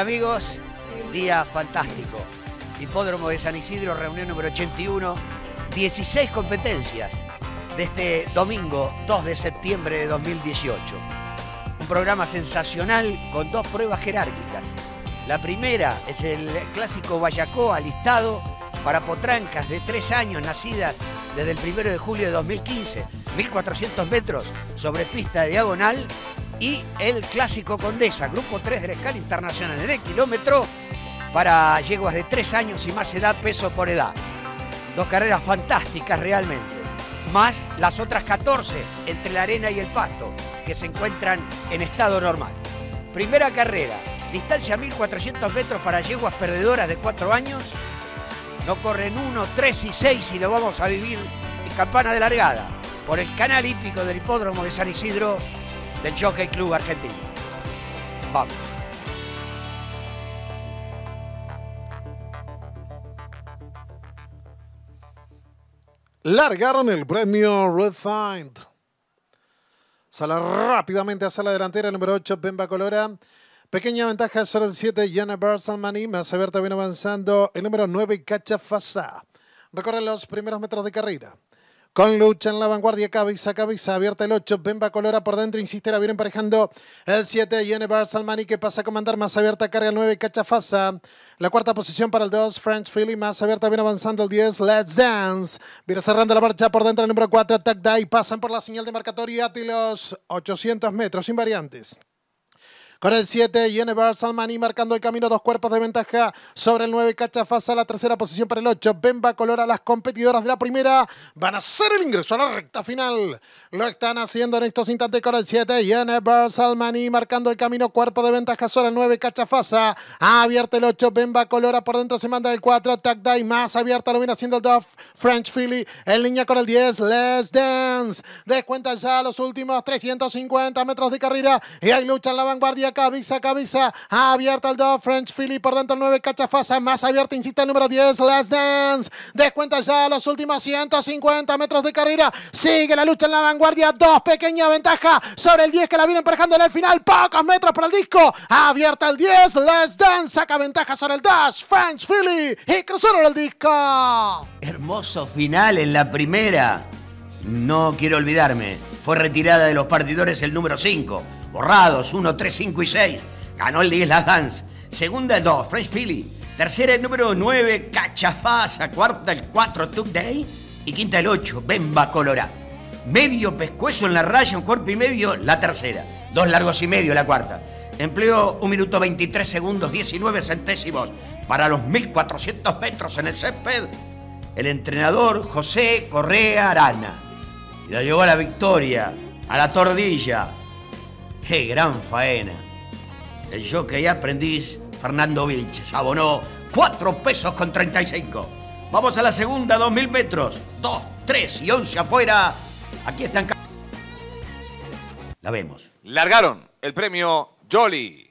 Amigos, día fantástico. Hipódromo de San Isidro, reunión número 81, 16 competencias de este domingo 2 de septiembre de 2018. Un programa sensacional con dos pruebas jerárquicas. La primera es el clásico Bayacó alistado para potrancas de tres años nacidas desde el 1 de julio de 2015, 1400 metros sobre pista diagonal y el clásico Condesa, grupo 3 de la escala internacional en el kilómetro para yeguas de tres años y más edad, peso por edad. Dos carreras fantásticas realmente, más las otras 14 entre la arena y el pasto que se encuentran en estado normal. Primera carrera, distancia 1400 metros para yeguas perdedoras de 4 años. No corren 1, 3 y 6 y lo vamos a vivir en campana de largada por el canal hípico del hipódromo de San Isidro del Jockey Club Argentino. Vamos. Largaron el premio Refined. Sale rápidamente hacia la delantera, el número 8, Bemba Colora. Pequeña ventaja sobre el 7, Universal Money. Más abierta viene avanzando el número 9, Cachafasa. Recorre los primeros metros de carrera. Con lucha en la vanguardia, cabeza, cabeza, abierta el 8, Bemba Colora por dentro, insiste, la viene emparejando el 7, Universal Money que pasa a comandar, más abierta, carga el 9, Cachafasa. La cuarta posición para el 2, French Philly, más abierta, viene avanzando el 10, Let's Dance. Viene cerrando la marcha por dentro el número 4, Tag Die, pasan por la señal de marcatoria y los 800 metros, sin variantes. Con el 7, Universal Money marcando el camino, dos cuerpos de ventaja sobre el 9, Cachafasa, la tercera posición para el 8, Bemba Colora, las competidoras de la primera van a hacer el ingreso a la recta final. Lo están haciendo en estos instantes con el 7, Universal Money marcando el camino, cuerpo de ventaja sobre el 9, Cachafasa, abierta el 8, Bemba Colora, por dentro se manda el 4, Tag Die, más abierta lo viene haciendo el Duff, French Philly, en línea con el 10, Let's Dance, descuenta ya los últimos 350 metros de carrera y hay lucha en la vanguardia cabeza, cabeza, abierta el 2, French Philly por dentro el 9, Cachafasa, más abierta, insiste el número 10, Let's Dance, descuenta ya los últimos 150 metros de carrera, sigue la lucha en la vanguardia, dos pequeña ventaja sobre el 10 que la viene emparejando en el final, pocos metros para el disco, abierta el 10, Let's Dance, saca ventaja sobre el 2, French Philly y cruzaron el disco. Hermoso final en la primera. No quiero olvidarme. Fue retirada de los partidores el número 5. Borrados, 1, 3, 5 y 6. Ganó el 10 Las Dance. Segunda el 2, French Philly. Tercera el número 9, Cachafasa. Cuarta el 4, Tuck Day. Y quinta el 8, Bemba Colorá. Medio pescuezo en la raya, un cuerpo y medio la tercera. Dos largos y medio la cuarta. Empleó un minuto 23 segundos, 19 centésimos para los 1400 metros en el césped. El entrenador José Correa Arana. Y la llevó a la victoria, a la tordilla. ¡Qué gran faena! El jockey aprendiz Fernando Vilches abonó 4 pesos con 35. Vamos a la segunda, 2000 metros. 2, 3 y 11 afuera. Aquí están. La vemos. Largaron el premio Jolly.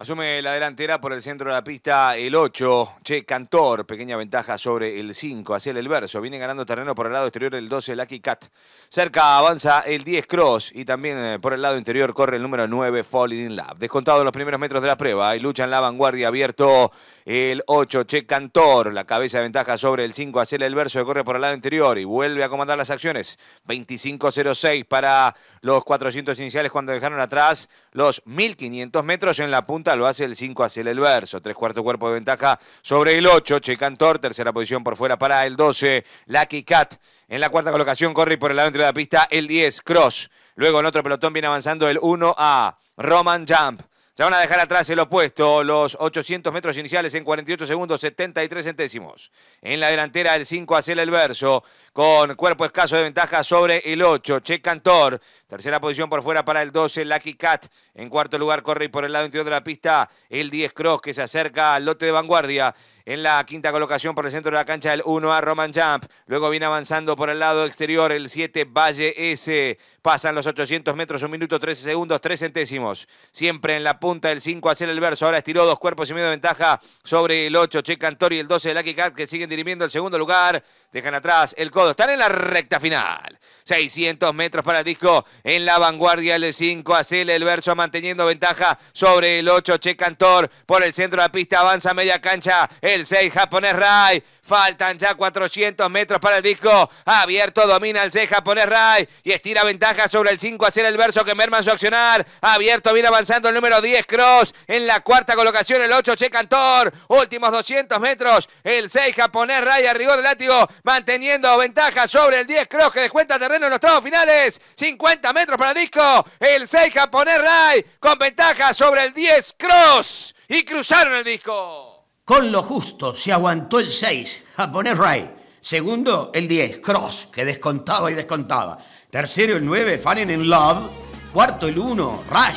Asume la delantera por el centro de la pista el 8, Che Cantor, pequeña ventaja sobre el 5, hacia el verso. Viene ganando terreno por el lado exterior el 12, Lucky Cat. Cerca avanza el 10, Cross. Y también eh, por el lado interior corre el número 9, Falling in Love. Descontado los primeros metros de la prueba. Y lucha en la vanguardia, abierto el 8, Che Cantor. La cabeza de ventaja sobre el 5, hacia el verso, que corre por el lado interior. Y vuelve a comandar las acciones. 25.06 para los 400 iniciales cuando dejaron atrás los 1500 metros en la punta lo hace el 5 hacia el verso. Tres cuartos cuerpo de ventaja sobre el 8. Che Cantor, tercera posición por fuera para el 12. Lucky Cat. En la cuarta colocación corre por el lado de la pista el 10. Cross. Luego en otro pelotón viene avanzando el 1A. Roman Jump. Se van a dejar atrás el opuesto, los 800 metros iniciales en 48 segundos, 73 centésimos. En la delantera el 5 hacia el verso, con cuerpo escaso de ventaja sobre el 8, Che Cantor. Tercera posición por fuera para el 12, Lucky Cat. En cuarto lugar corre por el lado interior de la pista el 10 Cross que se acerca al lote de vanguardia. En la quinta colocación por el centro de la cancha el 1A Roman Jump. Luego viene avanzando por el lado exterior el 7 Valle S. Pasan los 800 metros, un minuto 13 segundos, 3 centésimos. Siempre en la punta el 5 hacer el verso. Ahora estiró dos cuerpos y medio de ventaja sobre el 8 Che Cantori y el 12 Lucky Cat que siguen dirimiendo el segundo lugar. Dejan atrás el codo. Están en la recta final. 600 metros para el disco. En la vanguardia el 5 Acele el verso manteniendo ventaja sobre el 8 Che Cantor. Por el centro de la pista avanza media cancha. El 6 japonés Rai. Faltan ya 400 metros para el disco. Abierto domina el 6 japonés Rai. Y estira ventaja sobre el 5 Acele el verso que merma su accionar. Abierto viene avanzando el número 10 Cross. En la cuarta colocación el 8 Che Cantor. Últimos 200 metros. El 6 japonés Rai arribó del látigo manteniendo ventaja sobre el 10 Cross que descuenta terreno en los tramos finales. 50 metros para el disco. El 6 japonés Rai con ventaja sobre el 10 Cross. Y cruzaron el disco. Con lo justo se aguantó el 6, japonés Rai. Segundo, el 10, Cross, que descontaba y descontaba. Tercero, el 9, Fallen in Love. Cuarto, el 1, Rai.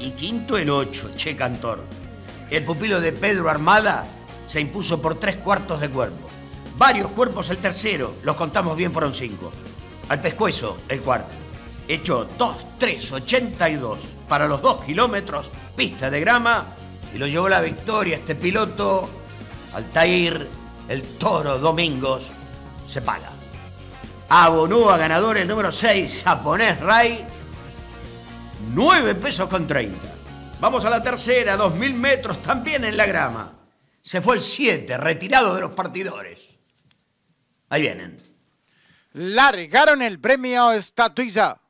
Y quinto, el 8, Che Cantor. El pupilo de Pedro Armada se impuso por tres cuartos de cuerpo. Varios cuerpos el tercero, los contamos bien, fueron cinco. Al pescuezo, el cuarto. Hecho 2, 3, 82 para los dos kilómetros, pista de grama, y lo llevó la victoria este piloto, Altair, el toro Domingos, se paga. Abonó a ganador el número 6, japonés Rai, 9 pesos con 30. Vamos a la tercera, 2.000 metros, también en la grama. Se fue el 7, retirado de los partidores. Ahí vienen. Largaron el premio Estatuilla.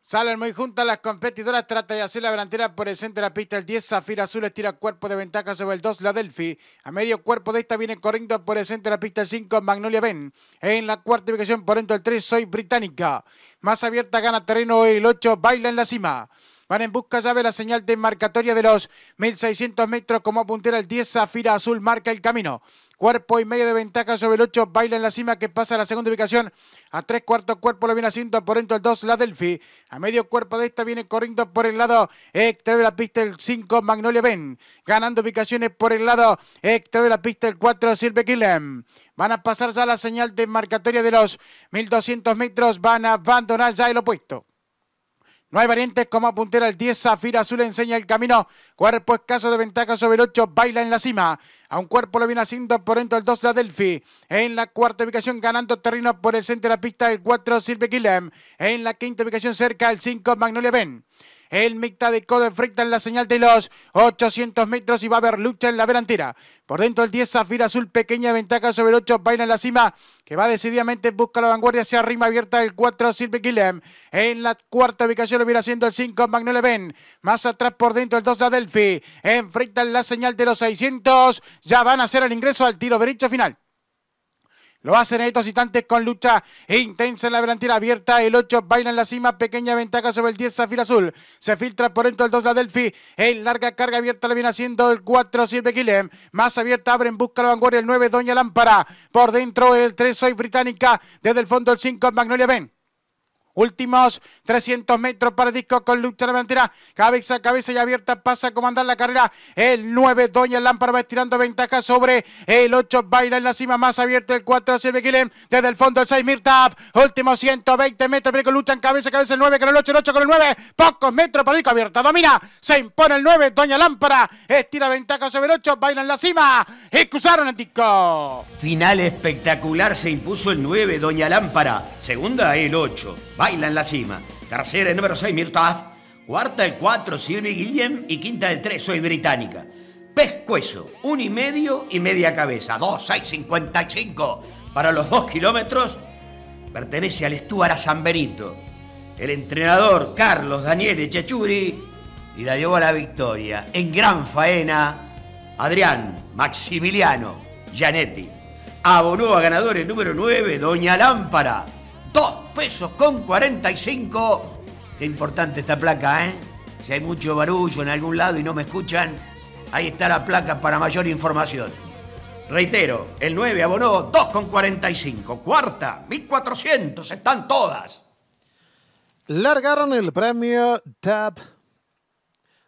Salen muy juntas las competidoras, trata de hacer la delantera por el centro de la pista. El 10 Zafira Azul estira cuerpo de ventaja sobre el 2 La Delphi. A medio cuerpo de esta viene corriendo por el centro de la pista el 5 Magnolia Ben. En la cuarta ubicación por dentro el 3 Soy Británica. Más abierta gana terreno el 8 Baila en la cima. Van en busca ya la señal de marcatoria de los 1600 metros como puntera el 10 Zafira Azul marca el camino. Cuerpo y medio de ventaja sobre el 8. Baila en la cima que pasa a la segunda ubicación. A tres cuartos cuerpo lo viene haciendo por dentro el 2. La Delphi. A medio cuerpo de esta viene corriendo por el lado exterior de la pista el 5. Magnolia Ben. Ganando ubicaciones por el lado exterior de la pista el 4. Silve Killem. Van a pasar ya la señal de marcatoria de los 1200 metros. Van a abandonar ya el opuesto. No hay variantes como puntera el 10 Zafira Azul enseña el camino. Cuerpo escaso de ventaja sobre el 8. Baila en la cima. A un cuerpo lo viene haciendo por dentro el 2 la Delphi. En la cuarta ubicación ganando terreno por el centro de la pista el 4 Silve Killem. En la quinta ubicación cerca el 5 Magnolia Ben. El mitad de codo enfrenta en la señal de los 800 metros y va a haber lucha en la delantera. Por dentro el 10 Zafira Azul, pequeña ventaja sobre el 8, baila en la cima, que va decididamente en busca la vanguardia hacia arriba abierta el 4 Silve Killem. En la cuarta ubicación lo viene haciendo el 5 Magnolia Ben. Más atrás por dentro el 2 Adelphi. Enfrenta en la señal de los 600. Ya van a hacer el ingreso al tiro derecho final. Lo hacen en estos instantes con lucha intensa en la delantera abierta. El 8 baila en la cima. Pequeña ventaja sobre el 10 Zafira Azul. Se filtra por dentro el 2 la Delphi. En larga carga abierta le viene haciendo el 4 Silve. Más abierta abre en busca la vanguardia el 9 Doña Lámpara. Por dentro el 3 Soy Británica. Desde el fondo el 5 Magnolia Ben. Últimos 300 metros para el disco con lucha la delantera. Cabeza a cabeza y abierta pasa a comandar la carrera. El 9 Doña Lámpara va estirando ventaja sobre el 8 Baila en la cima más abierta. El 4 Silve Killem. Desde el fondo el 6 Mirtaf. Últimos 120 metros. Pero luchan cabeza a cabeza el 9 con el 8. El 8 con el 9. Pocos metros disco abierta. Domina. Se impone el 9 Doña Lámpara. Estira ventaja sobre el 8. Baila en la cima. Y cruzaron el disco. Final espectacular se impuso el 9, Doña Lámpara. Segunda, el 8. Baila en la cima. Tercera, el número 6, Mirtaf. Cuarta, el 4, Silvi Guillem. Y quinta, el 3, Soy Británica. Pescuezo, un y medio y media cabeza. 2, 6, 55. Para los dos kilómetros, pertenece al Stuart San Benito. El entrenador Carlos Daniel Echechuri y la llevó a la victoria. En gran faena, Adrián Maximiliano Gianetti. Abonó a ganador el número 9, Doña Lámpara. 2 pesos con 45. Qué importante esta placa, ¿eh? Si hay mucho barullo en algún lado y no me escuchan, ahí está la placa para mayor información. Reitero, el 9 abonó 2 con 45. Cuarta, 1400, están todas. Largaron el premio Tab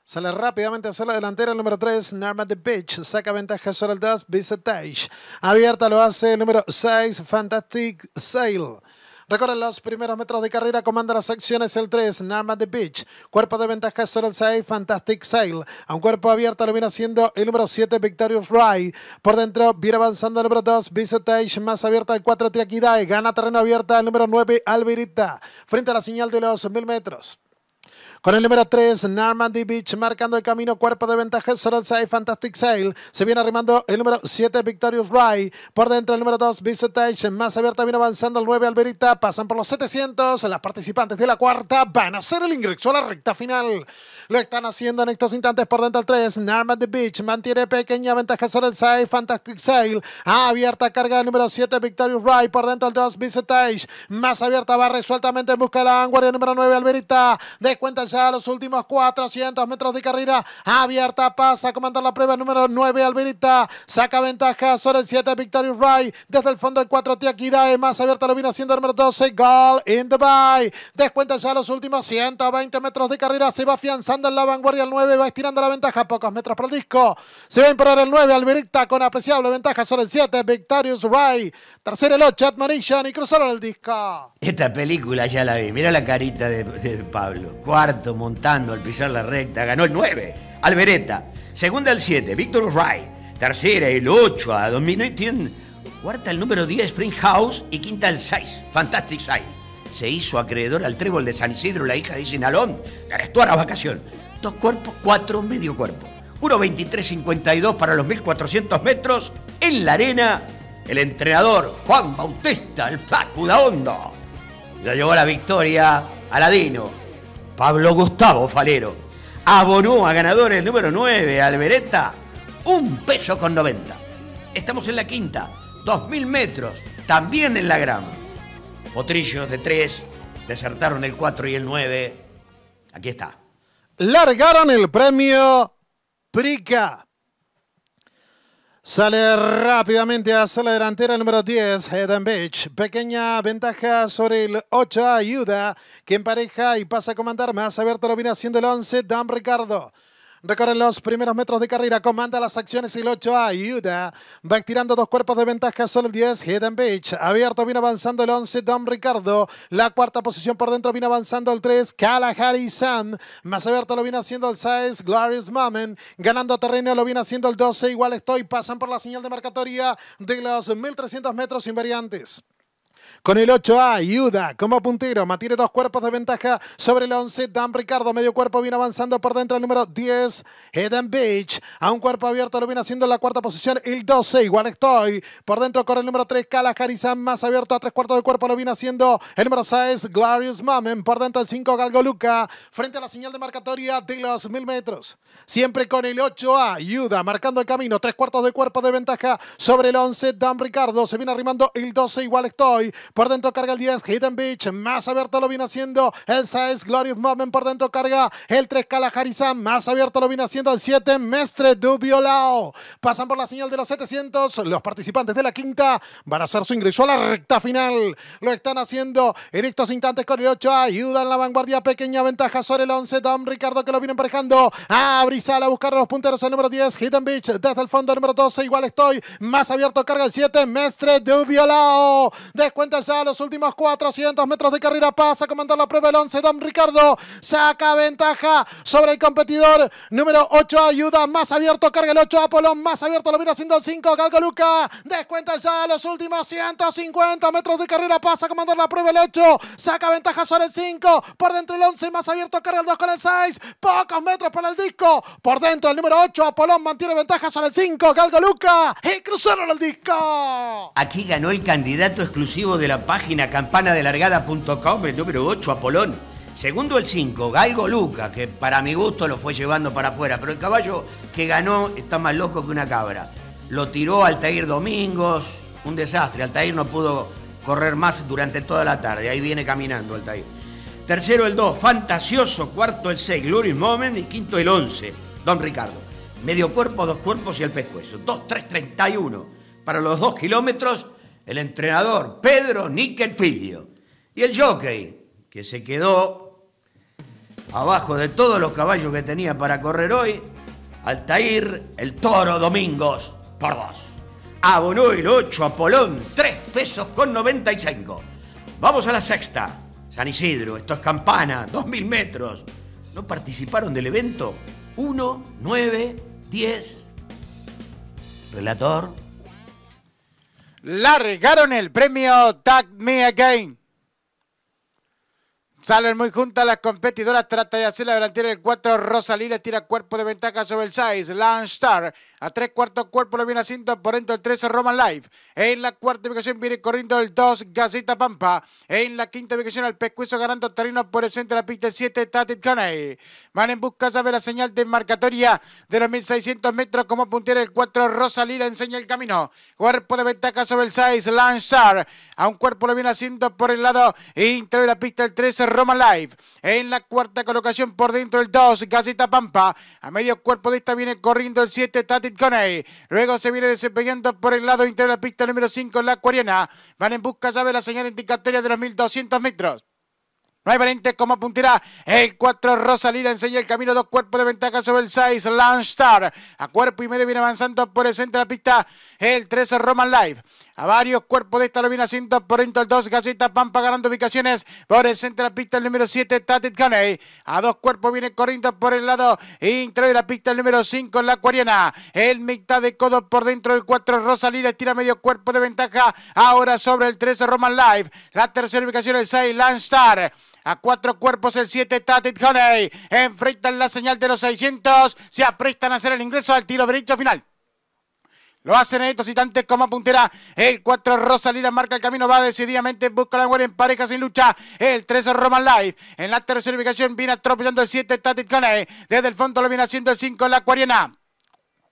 Sale rápidamente hacia la delantera el número 3, Narma the Beach. Saca ventaja sobre el 2, Bicetage. Abierta lo hace el número 6, Fantastic Sail. Recorre los primeros metros de carrera, comanda las acciones el 3, Narma the Beach. Cuerpo de ventaja sobre el 6, Fantastic Sail. A un cuerpo abierto lo viene haciendo el número 7, Victorious Ride. Por dentro viene avanzando el número 2, Bicetage. Más abierta el 4, Triaquidae. Gana terreno abierta el número 9, Alberita. Frente a la señal de los 1000 metros. Con el número 3, Normandy Beach marcando el camino, cuerpo de ventaja sobre el 6, Fantastic Sail. Se viene arrimando el número 7, Victorious Ride. Por dentro el número 2, Visitation. Más abierta viene avanzando el 9, Alberita. Pasan por los 700. Las participantes de la cuarta van a hacer el ingreso a la recta final. Lo están haciendo en estos instantes por dentro el 3, Normandy Beach. Mantiene pequeña ventaja sobre el 6, Fantastic Sail. Abierta carga el número 7, Victorious Ride. Por dentro el 2, Visitation. Más abierta va resueltamente en busca de la vanguardia número 9, Alberita. Descuenta ya los últimos 400 metros de carrera. Abierta pasa a comandar la prueba número 9, Alberita. Saca ventaja sobre el 7, Victorious Ride. Desde el fondo el 4, Tiakidae. Más abierta lo viene haciendo el número 12, Gol in Dubai. Descuenta ya los últimos 120 metros de carrera. Se va afianzando en la vanguardia el 9. Va estirando la ventaja. Pocos metros para el disco. Se va a imponer el 9, Alberita. Con apreciable ventaja sobre el 7, Victorious Ride. Tercero el 8, Admonition. Y cruzaron el disco. Esta película ya la vi. Mira la carita de Pablo. Cuarto, montando al pisar la recta. Ganó el 9, Albereta. Segunda el 7, Víctor Wright. Tercera el 8, a Domination. Cuarta el número 10, Spring House. Y quinta el 6, Fantastic Side. Se hizo acreedor al trébol de San Isidro, la hija de Sinalón. Ganó a vacación. Dos cuerpos, cuatro medio cuerpo. 1.23.52 para los 1.400 metros. En la arena, el entrenador Juan Bautista, el flaco da hondo. Lo llevó a la victoria Aladino. Pablo Gustavo Falero. Abonó a ganadores número 9, Albereta, un peso con 90. Estamos en la quinta, 2.000 metros, también en la grama. Potrillos de 3, desertaron el 4 y el 9. Aquí está. Largaron el premio Prica. Sale rápidamente hacia la delantera el número 10, Eden Beach. Pequeña ventaja sobre el 8, Ayuda, que empareja y pasa a comandar. Más abierto lo viene haciendo el 11, Dan Ricardo. Recorre los primeros metros de carrera, comanda las acciones el 8 Ayuda. Va estirando dos cuerpos de ventaja sobre el 10, Hidden Beach. Abierto viene avanzando el 11, Don Ricardo. La cuarta posición por dentro viene avanzando el 3, Kalahari Sam. Más abierto lo viene haciendo el 6, Glorious Moment. Ganando terreno lo viene haciendo el 12, igual estoy. Pasan por la señal de marcatoria de los 1300 metros invariantes. Con el 8A, Ayuda como puntero, mantiene dos cuerpos de ventaja sobre el 11. Dan Ricardo, medio cuerpo, viene avanzando por dentro el número 10. Eden Beach, a un cuerpo abierto, lo viene haciendo en la cuarta posición. El 12, igual estoy. Por dentro corre el número 3, Kala Harrison, más abierto a tres cuartos de cuerpo, lo viene haciendo el número 6, Glorious Moment. Por dentro el 5, Galgo Luca, frente a la señal de marcatoria de los mil metros. Siempre con el 8A, Ayuda, marcando el camino, tres cuartos de cuerpo de ventaja sobre el 11. Dan Ricardo, se viene arrimando el 12, igual estoy. Por dentro carga el 10, Hidden Beach. Más abierto lo viene haciendo el 6, Glorious Moment. Por dentro carga el 3, Kalahari-san. Más abierto lo viene haciendo el 7, Mestre Dubiolao. Pasan por la señal de los 700. Los participantes de la quinta van a hacer su ingreso a la recta final. Lo están haciendo en estos instantes con el 8. Ayuda en la vanguardia. Pequeña ventaja sobre el 11. Dom Ricardo que lo viene emparejando. A Brizal a buscar a los punteros. El número 10, Hidden Beach. Desde el fondo, el número 12. Igual estoy. Más abierto carga el 7, Mestre Dubiolao. Descuenta ya los últimos 400 metros de carrera. Pasa comandar la prueba el 11. Don Ricardo saca ventaja sobre el competidor número 8. Ayuda más abierto. Carga el 8. Apolón más abierto. Lo viene haciendo el 5. Galgo Luca. Descuenta ya los últimos 150 metros de carrera. Pasa comandar la prueba el 8. Saca ventaja sobre el 5. Por dentro el 11. Más abierto. Carga el 2 con el 6. Pocos metros para el disco. Por dentro el número 8. Apolón mantiene ventaja sobre el 5. Galgo Luca. Y cruzaron el disco. Aquí ganó el candidato exclusivo de la página campanadelargada.com, el número 8, Apolón. Segundo el 5, Galgo Luca, que para mi gusto lo fue llevando para afuera, pero el caballo que ganó está más loco que una cabra. Lo tiró Altair Domingos, un desastre. Altair no pudo correr más durante toda la tarde, ahí viene caminando Altair. Tercero el 2, Fantasioso. Cuarto el 6, Glorious Moment. Y quinto el 11, Don Ricardo. Medio cuerpo, dos cuerpos y el pescuezo. 2, 3, 31. Para los dos kilómetros, el entrenador Pedro Nickelfiglio. Y el jockey, que se quedó abajo de todos los caballos que tenía para correr hoy, Altair, el toro Domingos, por dos. Abonó el 8 Apolón, 3 pesos con 95. Vamos a la sexta. San Isidro, esto es campana, 2.000 metros. ¿No participaron del evento? 1, 9, 10. Relator. Largaron el premio Tag Me Again. Salen muy juntas las competidoras, trata de hacer la delantera el 4, Rosalía tira cuerpo de ventaja sobre el 6, Lance Star, a tres cuartos cuerpo lo viene haciendo por dentro el 13, Roman Life, en la cuarta ubicación viene corriendo el 2, Gaceta Pampa, en la quinta ubicación el pescuezo ganando terreno por el centro de la pista el 7, Tatit Coney, van en busca de la señal de marcatoria de los 1600 metros como puntera el 4, Rosalía enseña el camino, cuerpo de ventaja sobre el 6, Lance Star, a un cuerpo lo viene haciendo por el lado interior de la pista el 13, Roma Live. En la cuarta colocación por dentro el 2, Gaceta Pampa. A medio cuerpo de esta viene corriendo el 7, Tatit Coney. Luego se viene desempeñando por el lado interior de la pista número 5, la Cuariana. Van en busca, sabe, la señal indicatoria de los 1200 metros. No hay variante como puntera. El 4 Rosalina enseña el camino. Dos cuerpos de ventaja sobre el 6 Launch Star. A cuerpo y medio viene avanzando por el centro de la pista. El 13 Roman Live. A varios cuerpos de esta lo viene haciendo por dentro el 2 Galleta Pampa ganando ubicaciones por el centro de la pista el número 7 Tatit Coney. A dos cuerpos viene corriendo por el lado interior de la pista el número 5 La Cuariana. El mitad de codo por dentro del 4 Rosalina tira medio cuerpo de ventaja. Ahora sobre el 13 Roman Live. La tercera ubicación el 6 Lance Star. A cuatro cuerpos el 7 Tatit Honey. Enfrentan la señal de los 600. Se aprestan a hacer el ingreso al tiro derecho final. Lo hacen en estos instantes como puntera. El 4 Rosalina marca el camino. Va decididamente en busca la guardia en pareja sin lucha. El 13 Roman Life. En la tercera ubicación viene atropellando el 7 Tatit. Desde el fondo lo viene haciendo el 5 la Aquariana.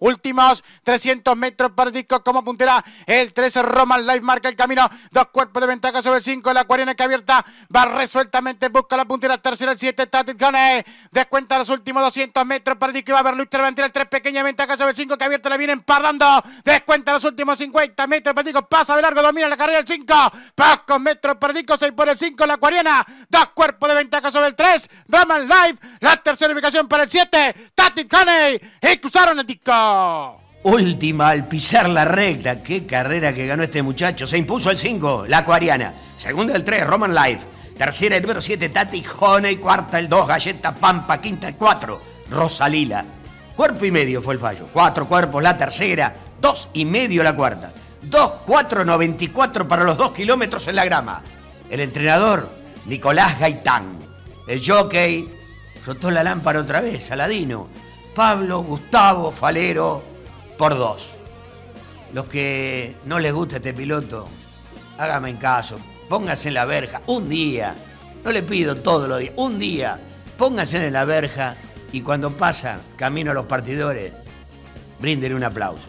Últimos 300 metros para el disco como puntera. El 13 Roman Life marca el camino. Dos cuerpos de ventaja sobre el 5. La Cuarena que abierta. Va resueltamente. Busca la puntera. Tercera el 7. Tatit Gane. Descuenta los últimos 200 metros para disco. Va a haber lucha delantera. El 3 pequeña ventaja sobre el 5 que abierta. La viene empardando. Descuenta los últimos 50 metros para el disco. Pasa de largo. Domina la carrera el 5. Pocos metros para el disco. 6 por el 5. La Cuarena. Dos cuerpos de ventaja sobre el 3. Roman Life. La tercera ubicación para el 7. Tatit Gane. Y cruzaron el disco. Última al pisar la recta. Qué carrera que ganó este muchacho. Se impuso el 5, la Acuariana. Segunda el 3, Roman Life. Tercera el número 7, Tati Honey. Cuarta el 2, Galleta Pampa. Quinta el 4, Rosalila. Cuerpo y medio fue el fallo. Cuatro cuerpos la tercera. Dos y medio la cuarta. 2, 4, 94 para los dos kilómetros en la grama. El entrenador, Nicolás Gaitán. El jockey, frotó la lámpara otra vez, Aladino. Pablo Gustavo Falero por dos. Los que no les gusta este piloto, hágame en caso, pónganse en la verja un día. No le pido todos los días, un día. Pónganse en la verja y cuando pasa camino a los partidores, brinden un aplauso.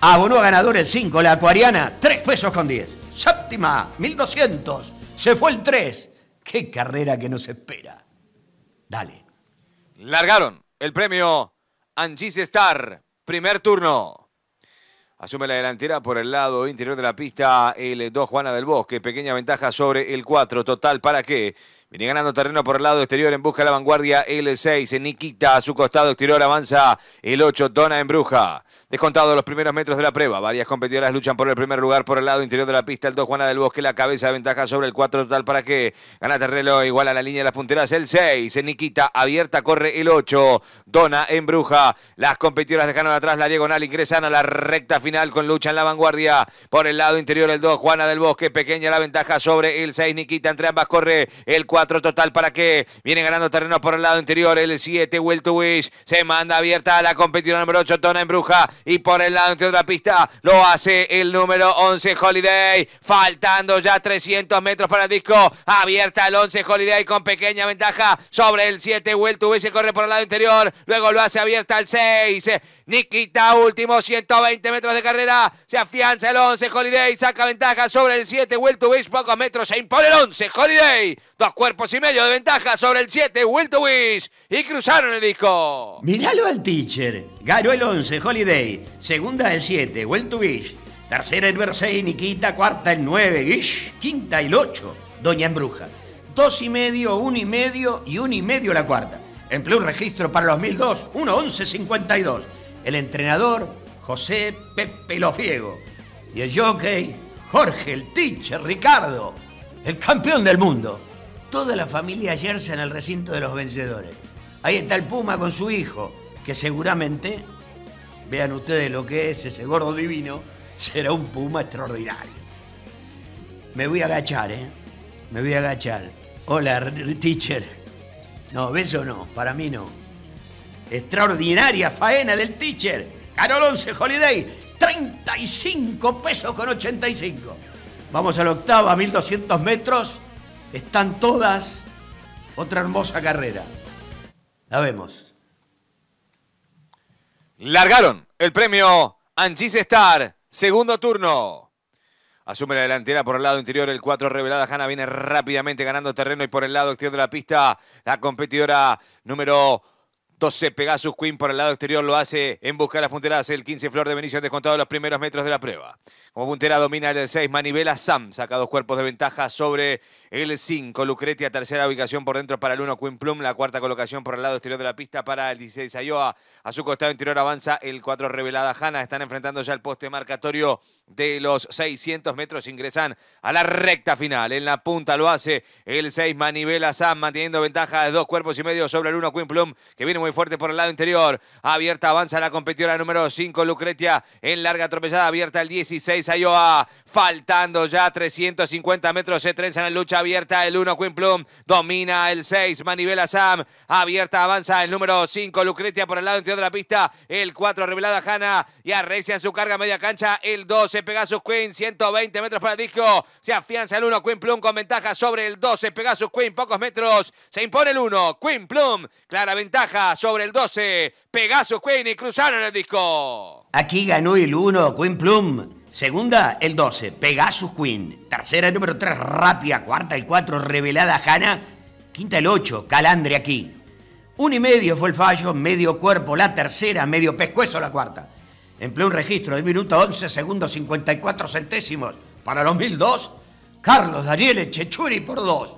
Abonó a ganador el 5, la Acuariana, 3 pesos con 10. Séptima, 1200. Se fue el 3. Qué carrera que nos espera. Dale. Largaron el premio Angis Star, primer turno. Asume la delantera por el lado interior de la pista el 2 Juana del Bosque. Pequeña ventaja sobre el 4. Total, ¿para qué? Viene ganando terreno por el lado exterior en busca de la vanguardia el 6. Nikita a su costado exterior avanza el 8. Dona en Bruja. Descontado los primeros metros de la prueba. Varias competidoras luchan por el primer lugar por el lado interior de la pista. El 2 Juana del Bosque. La cabeza de ventaja sobre el 4. Total para qué. Gana terreno igual a la línea de las punteras. El 6. Nikita abierta. Corre el 8. Dona en Bruja. Las competidoras dejaron atrás la diagonal. Ingresan a la recta final con lucha en la vanguardia. Por el lado interior el 2 Juana del Bosque. Pequeña la ventaja sobre el 6. Nikita entre ambas corre el 4. Total para que viene ganando terreno por el lado interior. El 7 Will to Wish se manda abierta a la competición número 8 Tona en Bruja y por el lado interior de la pista lo hace el número 11 Holiday. Faltando ya 300 metros para el disco. Abierta el 11 Holiday con pequeña ventaja sobre el 7 Will to Wish se corre por el lado interior. Luego lo hace abierta el 6. Nikita, último 120 metros de carrera. Se afianza el 11 Holiday. Saca ventaja sobre el 7 Will to Wish. Pocos metros. Se impone el 11 Holiday. Dos cuerpos y medio de ventaja sobre el 7 Will to Wish. Y cruzaron el disco. Miralo al teacher. Ganó el 11 Holiday. Segunda el 7 Will to Wish. Tercera el 6 Nikita. Cuarta el 9 Gish. Quinta el 8 Doña Embruja. dos y medio, uno y medio y uno y medio la cuarta. Empleó un registro para los 1002, 1.11.52. El entrenador, José Pepe Lofiego. Y el jockey, Jorge, el teacher, Ricardo, el campeón del mundo. Toda la familia yersa en el recinto de los vencedores. Ahí está el Puma con su hijo, que seguramente, vean ustedes lo que es ese gordo divino, será un Puma extraordinario. Me voy a agachar, ¿eh? Me voy a agachar. Hola, teacher. No, beso no, para mí no. Extraordinaria faena del teacher. Carol 11 Holiday, 35 pesos con 85. Vamos a la octava, 1200 metros. Están todas. Otra hermosa carrera. La vemos. Largaron el premio Anchis Star, segundo turno. Asume la delantera por el lado interior, el 4 revelada. Hanna viene rápidamente ganando terreno y por el lado exterior de la pista, la competidora número 12 Pegasus Queen por el lado exterior lo hace en busca de las punteras. El 15 Flor de Benicio descontado los primeros metros de la prueba. Como puntera domina el 6 Manivela Sam. Saca dos cuerpos de ventaja sobre el 5 Lucretia. Tercera ubicación por dentro para el 1 Queen Plum. La cuarta colocación por el lado exterior de la pista para el 16 Ayoa. A su costado interior avanza el 4 Revelada Hanna. Están enfrentando ya el poste marcatorio de los 600 metros. Ingresan a la recta final. En la punta lo hace el 6 Manivela Sam. Manteniendo ventaja de dos cuerpos y medio sobre el 1 Queen Plum. Que viene muy fuerte por el lado interior. Abierta avanza la competidora número 5 Lucretia. En larga atropellada abierta el 16 Ayoa. Faltando ya 350 metros. Se trenza en lucha abierta el 1 Queen Plum. Domina el 6 Manivela Sam. Abierta avanza el número 5 Lucretia por el lado interior de la pista. El 4 revelada Hanna. Y arrecia su carga media cancha. El 12 Pegasus Queen. 120 metros para el disco. Se afianza el 1 Queen Plum con ventaja sobre el 12 Pegasus Queen. Pocos metros. Se impone el 1 Queen Plum. Clara ventaja sobre el 12 Pegasus Queen. Y cruzaron el disco. Aquí ganó el 1 Queen Plum. Segunda, el 12, Pegasus Queen. Tercera, el número 3, Rápida. Cuarta, el 4, Revelada Hanna. Quinta, el 8, Calandre aquí. Un y medio fue el fallo, medio cuerpo la tercera, medio pescuezo la cuarta. Empleó un registro de minuto 11 segundos 54 centésimos para los 1002. Carlos Daniel Echechuri por dos.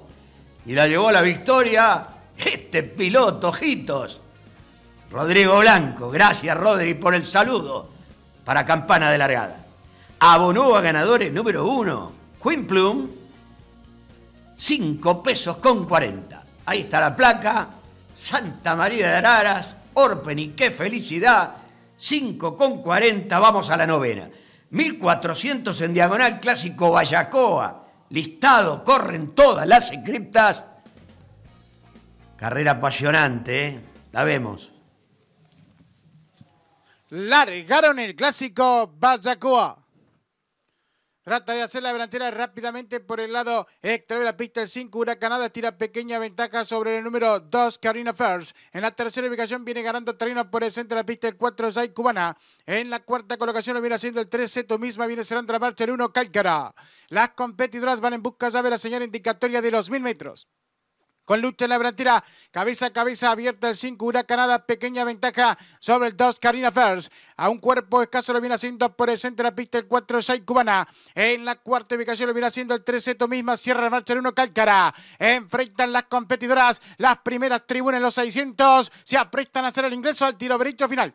Y la llevó a la victoria este piloto, ojitos. Rodrigo Blanco. Gracias, Rodri, por el saludo para campana de largada abonó a ganadores número uno, Queen Plum, 5 pesos con 40. Ahí está la placa, Santa María de Araras, Orpeni, qué felicidad, 5 con 40, vamos a la novena. 1400 en diagonal clásico Vallacoa, listado, corren todas las encriptas. Carrera apasionante, ¿eh? la vemos. Largaron el clásico Vallacoa. Trata de hacer la delantera rápidamente por el lado exterior de la pista. El 5 Huracanada tira pequeña ventaja sobre el número 2 Karina First. En la tercera ubicación viene ganando terreno por el centro de la pista el 4 Zay Cubana. En la cuarta colocación lo viene haciendo el 3 Seto misma. Viene cerrando la marcha el 1 Cálcara. Las competidoras van en busca de la señal indicatoria de los mil metros con lucha en la delantera, cabeza a cabeza abierta el 5 Huracanada, pequeña ventaja sobre el 2 Karina First. A un cuerpo escaso lo viene haciendo por el centro de la pista el 4 Sai Cubana. En la cuarta ubicación lo viene haciendo el 3 Seto misma, cierra la marcha el 1 Cálcara. Enfrentan las competidoras, las primeras tribunas los 600, se aprestan a hacer el ingreso al tiro derecho final.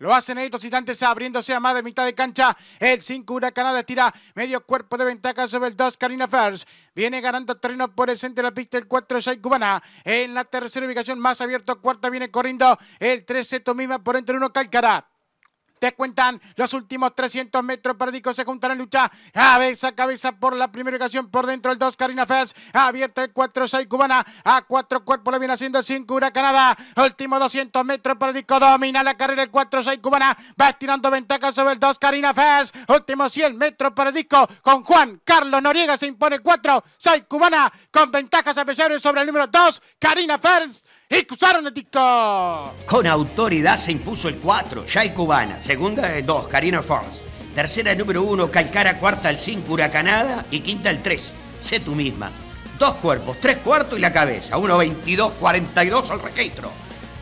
Lo hacen en estos instantes abriéndose a más de mitad de cancha. El 5 Huracanada tira medio cuerpo de ventaja sobre el 2 Karina First. Viene ganando terreno por el centro de la pista el 4 Shai Cubana. En la tercera ubicación más abierto, cuarta viene corriendo el 13 Tomima por entre uno Calcará. Te cuentan los últimos 300 metros. Perdico se juntan en lucha. Cabeza a cabeza por la primera ocasión. Por dentro el 2 Karina Fels. Abierta el 4 6 Cubana. A cuatro cuerpos le viene haciendo el 5 Huracanada. Último 200 metros. Perdico domina la carrera el 4 6 Cubana. Va estirando ventaja sobre el 2 Karina Fels. Último 100 metros. Perdico con Juan Carlos Noriega. Se impone el 4 6 Cubana. Con ventajas a pesar sobre el número 2 Karina Fels. Y cruzaron el disco. Con autoridad se impuso el 4, Jai Cubana. Segunda, el 2, Karina Force. Tercera, el número 1, Calcara. Cuarta, el 5, Huracanada. Y quinta, el 3, sé tú misma. Dos cuerpos, tres cuartos y la cabeza. 1.22, 42 al registro.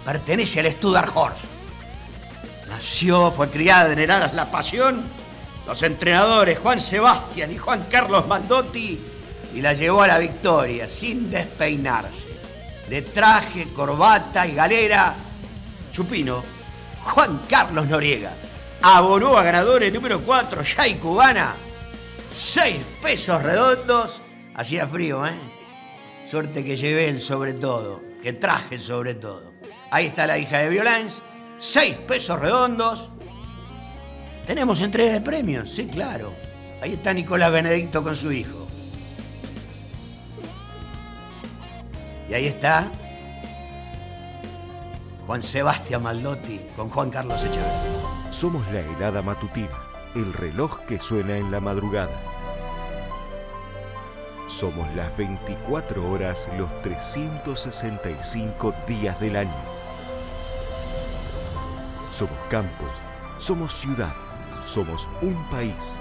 Pertenece al Studart Horse. Nació, fue criada en Aras La Pasión. Los entrenadores Juan Sebastián y Juan Carlos Maldotti y la llevó a la victoria sin despeinarse. De traje, corbata y galera, Chupino, Juan Carlos Noriega, abonó a ganadores número 4, Yay Cubana, 6 pesos redondos, hacía frío, ¿eh? Suerte que llevé el sobre todo, que traje el sobre todo. Ahí está la hija de Violans, 6 pesos redondos. Tenemos entrega de premios, sí, claro. Ahí está Nicolás Benedicto con su hijo. Y ahí está Juan Sebastián Maldotti con Juan Carlos Echeverría. Somos la helada matutina, el reloj que suena en la madrugada. Somos las 24 horas, los 365 días del año. Somos campo, somos ciudad, somos un país.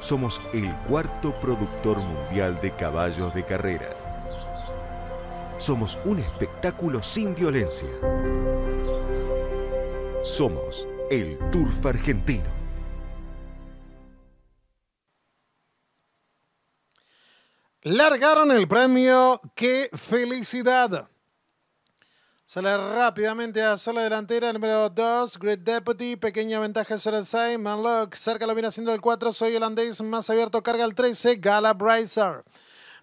Somos el cuarto productor mundial de caballos de carrera. Somos un espectáculo sin violencia. Somos el Turf Argentino. Largaron el premio. ¡Qué felicidad! Sale rápidamente a sala delantera, número 2, Great Deputy, pequeña ventaja sobre el 6, Manlock, cerca lo viene haciendo el 4, soy holandés, más abierto, carga el 13, Gala Bracer.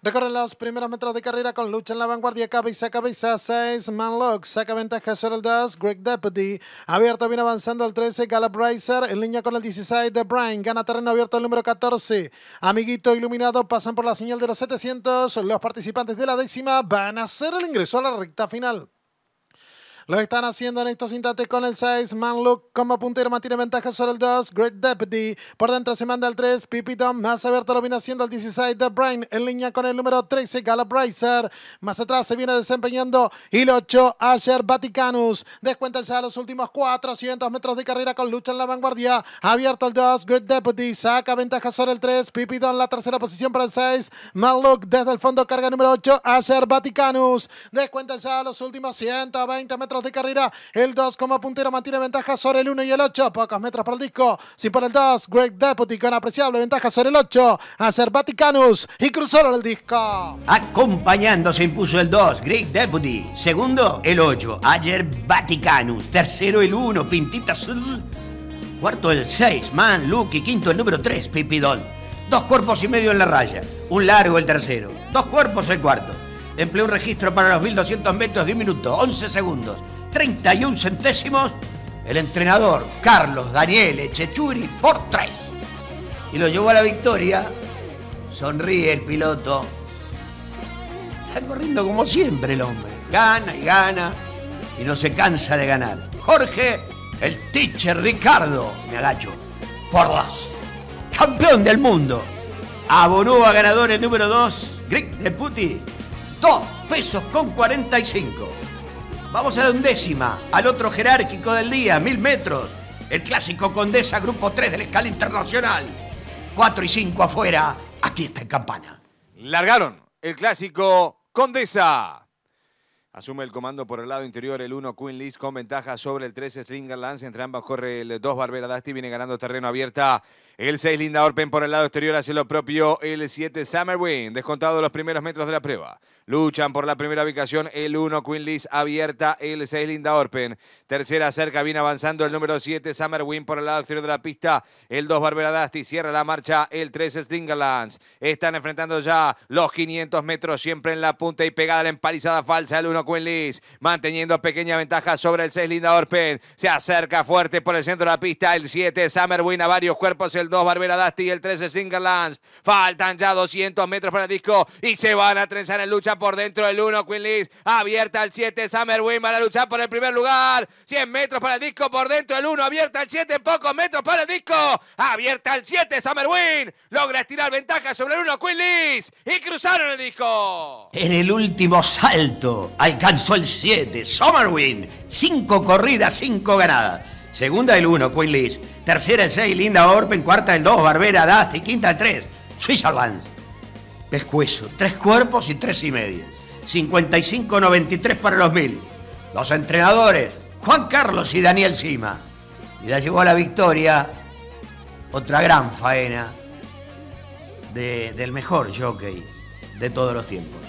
Recorren los primeros metros de carrera con lucha en la vanguardia, cabeza a cabeza, 6, Manlock, saca ventaja sobre el 2, Greg Deputy, abierto, viene avanzando el 13, Gala Bracer, en línea con el 16 de Brian, gana terreno abierto el número 14, Amiguito Iluminado, pasan por la señal de los 700, los participantes de la décima van a hacer el ingreso a la recta final. Lo están haciendo en estos instantes con el 6. Manlook como puntero mantiene ventaja sobre el 2. Great Deputy. Por dentro se manda el 3. Pipito más abierto lo viene haciendo el 16 de Brain en línea con el número 13. Galabrizer. Más atrás se viene desempeñando el 8. Asher Vaticanus. Descuenta ya los últimos 400 metros de carrera con lucha en la vanguardia. Abierto el 2. Great Deputy. Saca ventaja sobre el 3. Pipito la tercera posición para el 6. Manlook desde el fondo carga número 8. Asher Vaticanus. Descuenta ya los últimos 120 metros de carrera. El 2 como puntero mantiene ventaja sobre el 1 y el 8. Pocos metros para el disco. Sin por el 2. Great Deputy con apreciable ventaja sobre el 8. Hacer Vaticanus. Y cruzó el disco. Acompañando se impuso el 2, Great Deputy. Segundo, el 8, Ayer Vaticanus. Tercero, el 1, Pintita Azul. Cuarto, el 6, Man Luke. Y quinto, el número 3, Pipidón. Dos cuerpos y medio en la raya. Un largo el tercero. Dos cuerpos el cuarto. Empleó un registro para los 1200 metros de un minuto, 11 segundos, 31 centésimos. El entrenador Carlos Daniel Echechuri por 3. Y lo llevó a la victoria. Sonríe el piloto. Está corriendo como siempre el hombre. Gana y gana y no se cansa de ganar. Jorge, el teacher Ricardo, me agacho, por dos. Campeón del mundo. Abonó a ganadores número 2, Greg Deputy, 2 pesos con 45. Vamos a la undécima, al otro jerárquico del día, mil metros. El clásico Condesa, grupo 3 de la escala internacional. 4 y 5 afuera, aquí está en campana. Largaron el clásico Condesa. Asume el comando por el lado interior el 1 Queen Lees con ventaja sobre el 3 Stringer Lance. Entre ambas corre el 2 Barbera Dusty. Viene ganando terreno abierta. El 6 Linda Orpen por el lado exterior hace lo propio el 7 Summer Wind. Descontado los primeros metros de la prueba. Luchan por la primera ubicación el 1 Queen Lees abierta el 6 Linda Orpen. Tercera cerca viene avanzando el número 7 Summer Wind por el lado exterior de la pista. El 2 Barbera Dusty cierra la marcha el 3 Stringer Lance. Están enfrentando ya los 500 metros siempre en la punta y pegada la empalizada falsa el 1 Queen Lees. Manteniendo pequeña ventaja sobre el 6 Linda Orpen. Se acerca fuerte por el centro de la pista el 7 Summer Wind a varios cuerpos el 2 Barbera Dusty y el 13 Singerlands. Faltan ya 200 metros para el disco y se van a trenzar en lucha por dentro el 1 Queen Lees. Abierta el 7 Summer Wind para luchar por el primer lugar. 100 metros para el disco por dentro el 1. Abierta el 7 pocos metros para el disco. Abierta el 7 Summer Wind. Logra estirar ventaja sobre el 1 Queen Lees y cruzaron el disco. En el último salto alcanzó el 7, Summerwind. 5 corridas, 5 ganadas. Segunda el 1, Queen Lees. Tercera el 6, Linda Orpen. Cuarta el 2, Barbera Dusty. Quinta el 3, Switzerland. Pescuezo, 3 cuerpos y 3 y medio. 55-93 para los mil. Los entrenadores, Juan Carlos y Daniel Sima. Y la llevó a la victoria. Otra gran faena. de- del mejor jockey de todos los tiempos,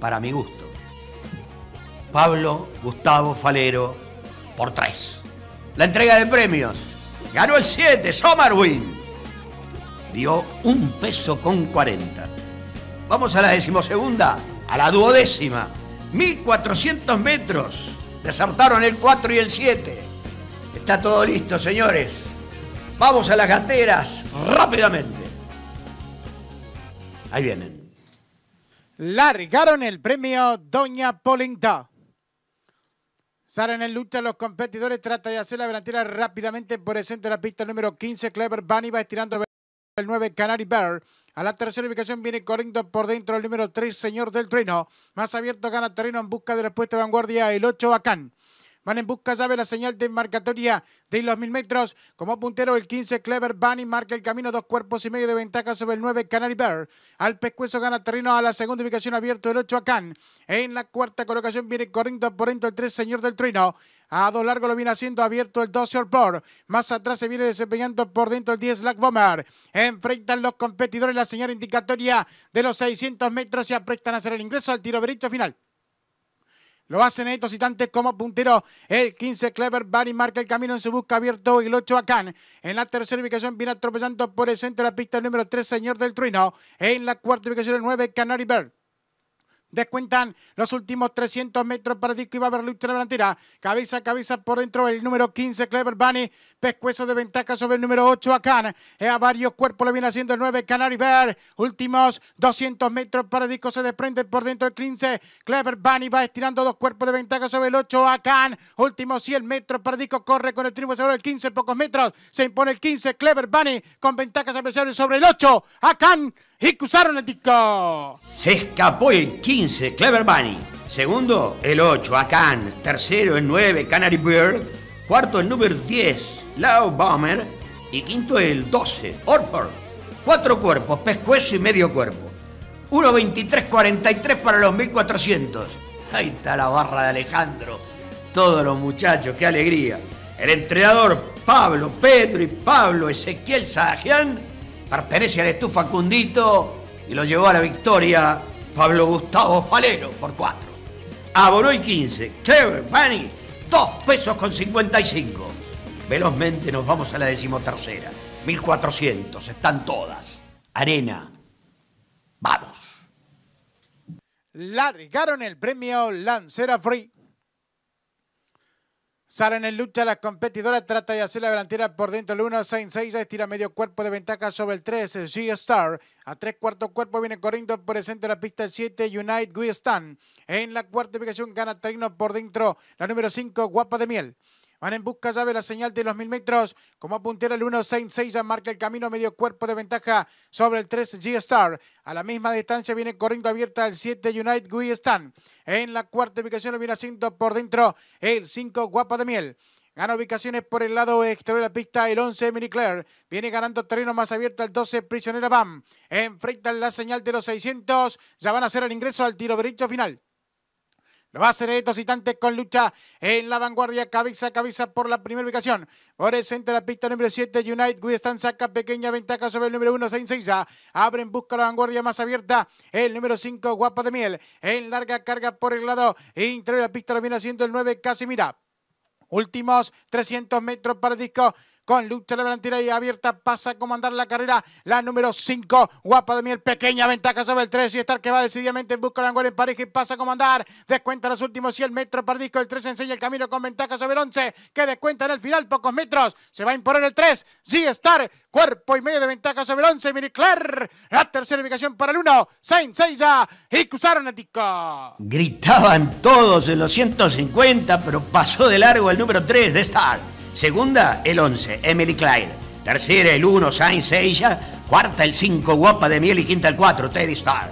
para mi gusto. Pablo Gustavo Falero por tres. La entrega de premios. Ganó el 7, Somerwin. Dio un peso con 40. Vamos a la decimosegunda, a la duodécima. 1400 metros. Desertaron el 4 y el 7. Está todo listo, señores. Vamos a las gateras rápidamente. Ahí vienen. Largaron el premio Doña Polinta. Salen en lucha los competidores, trata de hacer la delantera rápidamente por el centro de la pista número 15. Clever Bunny va estirando el 9 Canary Bear. A la tercera ubicación viene corriendo por dentro el número 3 Señor del Trueno. Más abierto gana terreno en busca de respuesta de vanguardia el 8 Bacán. Van en busca, sabe la señal de marcatoria de los mil metros. Como puntero, el 15 Clever Bunny marca el camino, dos cuerpos y medio de ventaja sobre el 9 Canary Bear. Al pescuezo gana terreno a la segunda ubicación abierto el 8 Acán. En la cuarta colocación viene corriendo por dentro el 3 Señor del Trueno. A dos largo lo viene haciendo abierto el 2 Short Más atrás se viene desempeñando por dentro el 10 Black Bomber. Enfrentan los competidores la señal indicatoria de los 600 metros y aprestan a hacer el ingreso al tiro derecho final. Lo hacen en estos instantes como puntero. El 15 Clever Bunny marca el camino en su busca abierto. El 8 Acán. En la tercera ubicación viene atropellando por el centro de la pista el número 3 Señor del Trueno. En la cuarta ubicación el 9 Canary Bird. Descuentan los últimos 300 metros para Disco y va a haber lucha delantera. Cabeza a cabeza por dentro el número 15, Clever Bunny. Pescuezo de ventaja sobre el número 8, Akan. Eh, a varios cuerpos lo viene haciendo el 9, Canary Bear. Últimos 200 metros para Disco se desprende por dentro el 15. Clever Bunny va estirando dos cuerpos de ventaja sobre el 8, Akan. Últimos 100 metros para Disco corre con el triunfo sobre el 15, pocos metros. Se impone el 15, Clever Bunny con ventajas apreciables sobre el 8, Akan. Disco. Se escapó el 15, Clever Bunny. Segundo, el 8, Akan. Tercero, el 9, Canary Bird. Cuarto, el número 10, Low Bomber. Y quinto, el 12, Orford. Cuatro cuerpos, pescuezo y medio cuerpo. 1.23.43 para los 1400. Ahí está la barra de Alejandro. Todos los muchachos, qué alegría. El entrenador Pablo, Pedro y Pablo Ezequiel Sadagian pertenece al estufa Cundito y lo llevó a la victoria Pablo Gustavo Falero por 4. Abonó el 15, Clever Bunny, 2 pesos con 55. Velozmente nos vamos a la decimotercera. 1400, están todas. Arena. Vamos. largaron el premio Lancera Free. Salen en lucha las competidoras, trata de hacer la delantera por dentro el 1, Saint 6, estira medio cuerpo de ventaja sobre el 3, G-Star. A tres cuartos cuerpo viene corriendo por el centro de la pista el 7, Unite We. En la cuarta ubicación gana terreno por dentro la número 5, Guapa de Miel. Van en busca, sabe la señal de los mil metros. Como puntera el 1, Saint 6 ya marca el camino, medio cuerpo de ventaja sobre el 3, G-Star. A la misma distancia viene corriendo abierta el 7, Unite We Stand. En la cuarta ubicación lo viene haciendo por dentro el 5, Guapa de Miel. Gana ubicaciones por el lado exterior de la pista el 11, Emily Claire. Viene ganando terreno más abierto el 12, Prisionera Bam. Enfrentan la señal de los 600. Ya van a hacer el ingreso al tiro derecho final. Lo va a hacer estos instantes con lucha en la vanguardia, cabeza a cabeza por la primera ubicación. Por el centro de la pista número 7, Unite Westan saca pequeña ventaja sobre el número 1, Saint Seiya. Abre en busca la vanguardia más abierta. El número 5, Guapa de Miel. En larga carga por el lado interior de la pista lo viene haciendo el 9, Casimira. Últimos 300 metros para el disco. Con lucha la delantera y abierta pasa a comandar la carrera. La número 5, Guapa de Miel. Pequeña ventaja sobre el 3 y Star que va decididamente en busca de la vanguardia en pareja y pasa a comandar. Descuenta los últimos 100 metros para disco. El 3 enseña el camino con ventaja sobre el 11 que descuenta en el final pocos metros. Se va a imponer el 3. Sí, Star. Cuerpo y medio de ventaja sobre el 11. Miricler. La tercera ubicación para el 1. Saint Seiya. Y disco. Gritaban todos en los 150, pero pasó de largo el número 3 de Star. Segunda, el 11, Emily Clyde. Tercera, el 1, Sainz Seiya. Cuarta, el 5, Guapa de Miel. Y quinta, el 4, Teddy Star.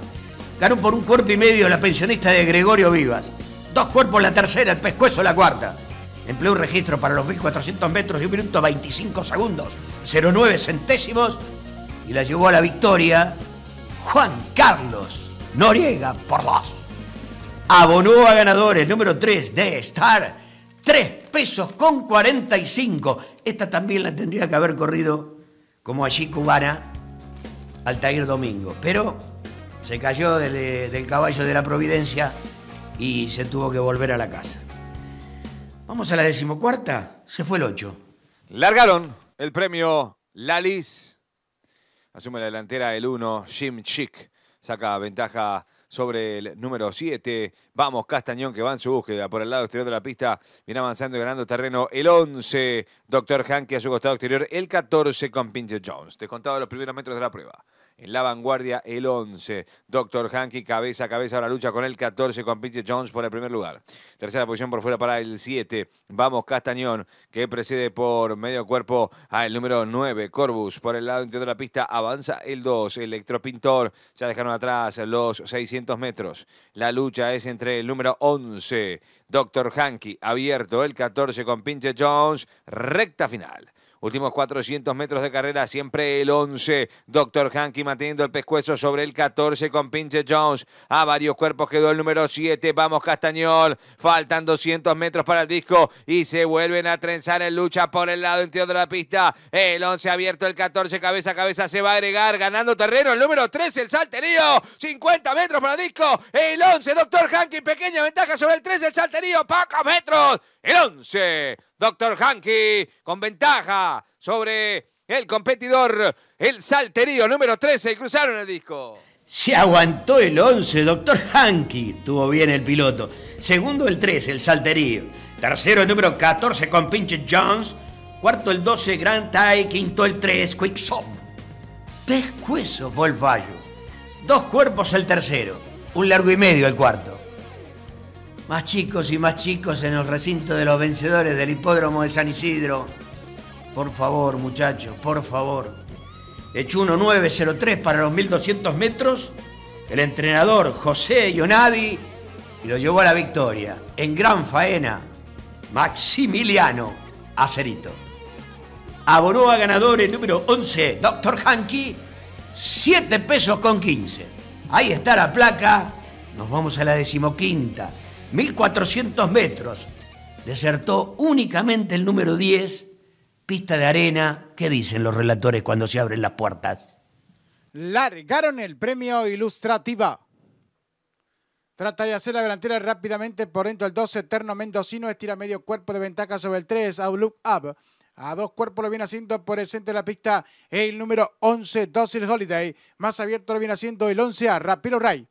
Ganó por un cuerpo y medio la pensionista de Gregorio Vivas. Dos cuerpos la tercera, el pescuezo la cuarta. Empleó un registro para los 1400 metros y un minuto 25 segundos, 09 centésimos. Y la llevó a la victoria Juan Carlos Noriega por dos. Abonó a ganadores número 3 de Star. 3 pesos con 45. Esta también la tendría que haber corrido como allí cubana. Altair Domingo. Pero se cayó del, del caballo de la Providencia y se tuvo que volver a la casa. Vamos a la decimocuarta. Se fue el 8. Largaron el premio Lalis. Asume la delantera el 1, Jim Chick. Saca ventaja sobre el número 7. Vamos, Castañón, que va en su búsqueda por el lado exterior de la pista. Viene avanzando y ganando terreno el 11. Doctor Hanky a su costado exterior. El 14 con Pinche Jones. Descontado los primeros metros de la prueba. En la vanguardia, el 11. Doctor Hanky, cabeza a cabeza, ahora lucha con el 14 con Pinche Jones por el primer lugar. Tercera posición por fuera para el 7. Vamos, Castañón, que precede por medio cuerpo al número 9. Corbus por el lado interior de la pista. Avanza el 2. Electropintor. Ya dejaron atrás los 600 metros. La lucha es entre el número 11. Doctor Hanky, abierto el 14 con Pinche Jones. Recta final. Últimos 400 metros de carrera, siempre el 11. Doctor Hanky manteniendo el pescuezo sobre el 14 con Pinche Jones. A varios cuerpos quedó el número 7. Vamos Castañol. Faltan 200 metros para el disco y se vuelven a trenzar en lucha por el lado interior de la pista. El 11 abierto, el 14 cabeza a cabeza se va a agregar ganando terreno. El número 3, el salterío. 50 metros para el disco. El 11, Doctor Hanky, pequeña ventaja sobre el 3, el salterío. Pocos metros. El 11. Doctor Hanky con ventaja sobre el competidor, el salterío número 13, y cruzaron el disco. Se aguantó el 11, doctor Hanky. Tuvo bien el piloto. Segundo el 13, el salterío. Tercero el número 14 con Pinche Jones. Cuarto el 12, Grand Tai. Quinto el 3, Quick Shop. Pescuezo fue el. Dos cuerpos el tercero. Un largo y medio el cuarto. Más chicos y más chicos en el recinto de los vencedores del hipódromo de San Isidro. Por favor, muchachos, por favor. Hecho 1903 para los 1200 metros. El entrenador José Ionadi y lo llevó a la victoria. En gran faena, Maximiliano Acerito. Abonó a ganador el número 11, Dr. Hanky, 7 pesos con 15. Ahí está la placa. Nos vamos a la decimoquinta. 1400 metros. Desertó únicamente el número 10, pista de arena. ¿Qué dicen los relatores cuando se abren las puertas? Largaron el premio Ilustrativa. Trata de hacer la delantera rápidamente por dentro el 12, Eterno Mendocino, estira medio cuerpo de ventaja sobre el 3, Outlook Up. A dos cuerpos lo viene haciendo por el centro de la pista el número 11, Docil Holiday. Más abierto lo viene haciendo el 11A, Rapiro Ray.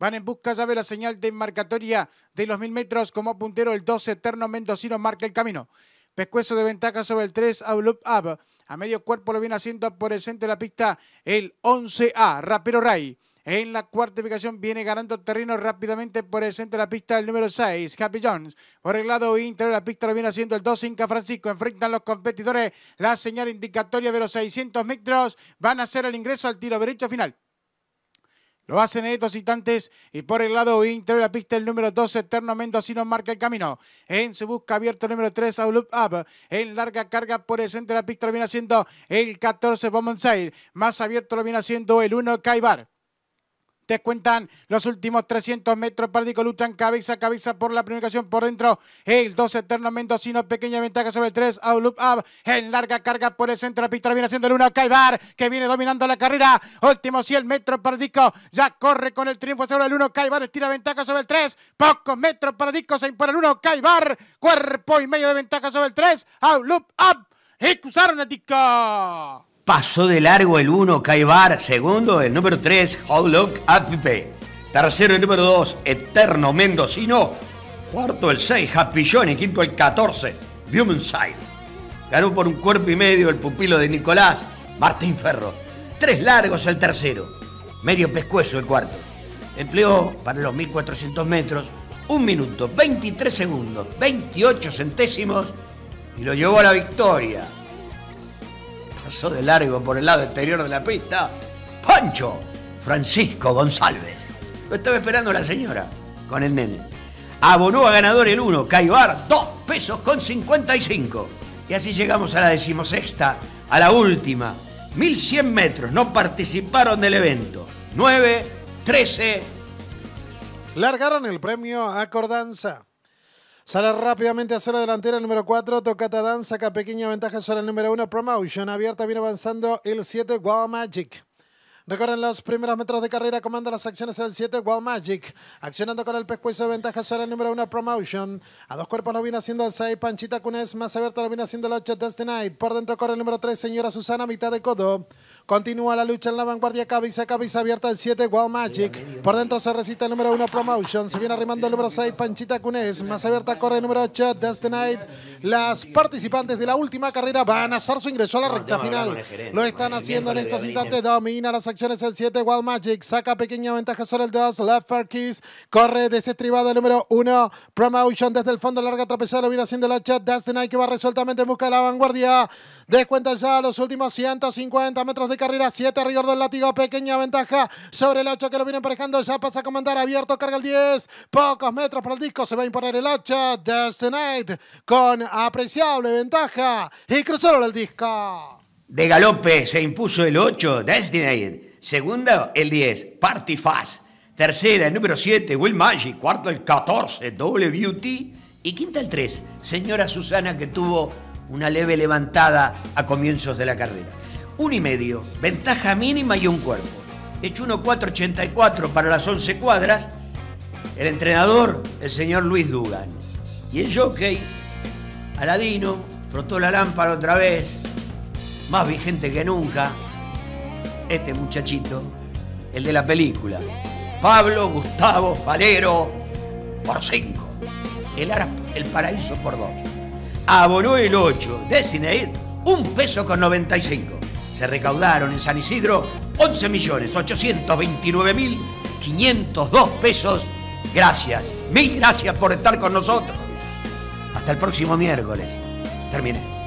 Van en busca ya de la señal de enmarcatoria de los mil metros como puntero el 12 Eterno Mendocino marca el camino. Pescuezo de ventaja sobre el 3 Outlook Up. A medio cuerpo lo viene haciendo por el centro de la pista el 11A Rapero Ray. En la cuarta ubicación viene ganando terreno rápidamente por el centro de la pista el número 6, Happy Jones. Por el lado interior de la pista lo viene haciendo el 2, Inca Francisco. Enfrentan los competidores la señal indicatoria de los 600 metros. Van a hacer el ingreso al tiro derecho final. Lo hacen en estos instantes y por el lado interior de la pista el número 12, Eterno Mendocino marca el camino. En su busca abierto el número 3, Outlook Up. En larga carga por el centro de la pista lo viene haciendo el 14, Bomonsail. Más abierto lo viene haciendo el 1, Caibar. Descuentan los últimos 300 metros. Pardico luchan cabeza a cabeza por la ocasión por dentro. El 2 Eterno Mendocino, pequeña ventaja sobre el 3. Outlook Up en larga carga por el centro la pista. Viene haciendo el 1 Caibar que viene dominando la carrera. Últimos 100 metros. Pardico ya corre con el triunfo sobre el 1 Caibar. Estira ventaja sobre el 3. Pocos metros. Pardico se impone el 1 Caibar. Cuerpo y medio de ventaja sobre el 3. Outlook Up. Y cruzaron el disco. Pasó de largo el 1, Caibar. Segundo, el número 3, Outlook Apipe. Tercero, el número 2, Eterno Mendocino. Cuarto, el 6, Happy John. Y quinto, el 14, Bumenside. Ganó por un cuerpo y medio el pupilo de Nicolás, Martín Ferro. Tres largos el tercero. Medio pescuezo el cuarto. Empleó para los 1400 metros un minuto, 23 segundos, 28 centésimos y lo llevó a la victoria pasó de largo por el lado exterior de la pista, Pancho Francisco González. Lo estaba esperando la señora con el nene. Abonó a ganador el 1, Caibar, 2 pesos con 55. Y así llegamos a la decimosexta, a la última. 1100 metros, no participaron del evento. 9, 13. Largaron el premio Acordanza. Sale rápidamente hacia la delantera el número 4, Tocata Dan, saca pequeña ventaja sobre el número 1, Promotion. Abierta viene avanzando el 7, Wow Magic. Recorren los primeros metros de carrera, comanda las acciones el 7, Wild Magic. Accionando con el pescuezo de ventaja sobre el número 1, Promotion. A dos cuerpos lo viene haciendo el 6, Panchita Cunes. Más abierto lo viene haciendo el 8, Destinate. Por dentro corre el número 3, Señora Susana, mitad de codo. Continúa la lucha en la vanguardia, cabeza, cabeza abierta el 7, Wild Magic. Por dentro se resiste el número 1, Promotion. Se viene arrimando el número 6, Panchita Cunes. Más abierta corre el número 8, Destinate. Las participantes de la última carrera van a hacer su ingreso a la recta final. Lo están haciendo en estos instantes. Domina las acciones el 7, Wild Magic. Saca pequeña ventaja sobre el 2, Left Keys. Corre desestribado el número 1, Promotion. Desde el fondo larga tropezada lo viene haciendo el 8, Destinate que va resueltamente en busca de la vanguardia. Descuenta ya los últimos 150 metros de carrera. 7 rigor del látigo. Pequeña ventaja sobre el 8 que lo viene emparejando. Ya pasa a comandar abierto. Carga el 10. Pocos metros para el disco. Se va a imponer el 8. Destinate con apreciable ventaja. Y cruzaron el disco. De galope se impuso el 8, Destinate. Segunda, el 10, Party Fast. Tercera, el número 7, Will Magic. Cuarto, el 14, WT. Y quinta, el 3, Señora Susana, que tuvo una leve levantada a comienzos de la carrera. Un y medio, ventaja mínima y un cuerpo. Hecho 1.484 para las 11 cuadras. El entrenador, el señor Luis Dugan. Y el jockey, Aladino, frotó la lámpara otra vez, más vigente que nunca, este muchachito, el de la película. Pablo Gustavo Falero por 5. El, Ara- el paraíso por 2. Abonó el 8. Destinate, un peso con 95. Se recaudaron en San Isidro 11 millones 829 mil 502 pesos. Gracias, mil gracias por estar con nosotros. Hasta el próximo miércoles. Terminé.